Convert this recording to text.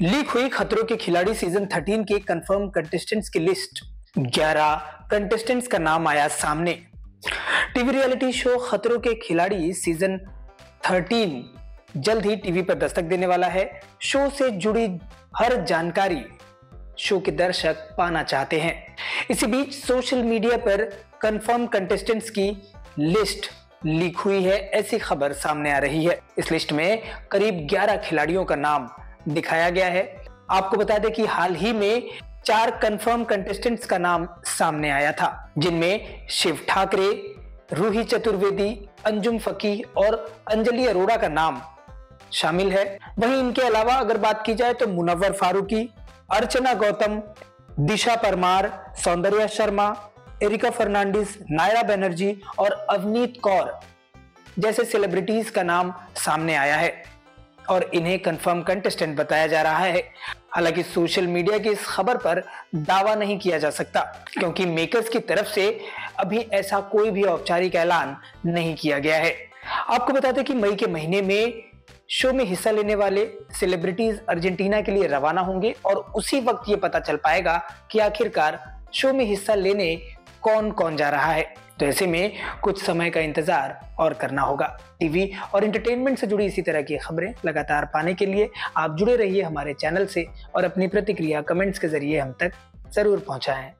Leak हुई खतरों के खिलाड़ी सीज़न 13 के कंफर्म कंटेस्टेंट्स की लिस्ट 11 कंटेस्टेंट्स का नाम आया सामने। टीवी रियलिटी शो खतरों के खिलाड़ी सीज़न 13 जल्द ही टीवी पर दस्तक देने वाला है। शो से जुड़ी हर जानकारी शो के दर्शक पाना चाहते हैं। इसी बीच सोशल मीडिया पर कंफर्म कंटेस्टेंट्स की लिस्ट लीक हुई है, ऐसी खबर सामने आ रही है। इस लिस्ट में करीब 11 खिलाड़ियों का नाम दिखाया गया है। आपको बता दें कि हाल ही में चार कंफर्म कंटेस्टेंट्स का नाम सामने आया था, जिनमें शिव ठाकरे, रूही चतुर्वेदी, अंजुम फकी और अंजलि अरोड़ा का नाम शामिल है। वहीं इनके अलावा अगर बात की जाए तो मुनव्वर फारूकी, अर्चना गौतम, दिशा परमार, सौंदर्या शर्मा, एरिका फर्नांडिस, नायरा बनर्जी और अवनीत कौर जैसे सेलिब्रिटीज का नाम सामने आया है। और इन्हें कंफर्म कंटेस्टेंट बताया जा रहा है। हालाँकि सोशल मीडिया की इस खबर पर दावा नहीं किया जा सकता, क्योंकि मेकर्स की तरफ़ से अभी ऐसा कोई भी औपचारिक ऐलान नहीं किया गया है। आपको बता दें कि मई के महीने में शो में हिस्सा लेने वाले सेलिब्रिटीज अर्जेंटीना के लिए रवाना होंगे और उसी वक्त ये पता चल पाएगा कि आखिरकार शो में हिस्सा लेने कौन कौन जा रहा है? तो ऐसे में कुछ समय का इंतज़ार और करना होगा। टीवी और इंटरटेनमेंट से जुड़ी इसी तरह की खबरें लगातार पाने के लिए आप जुड़े रहिए हमारे चैनल से और अपनी प्रतिक्रिया कमेंट्स के ज़रिए हम तक ज़रूर पहुंचाएँ।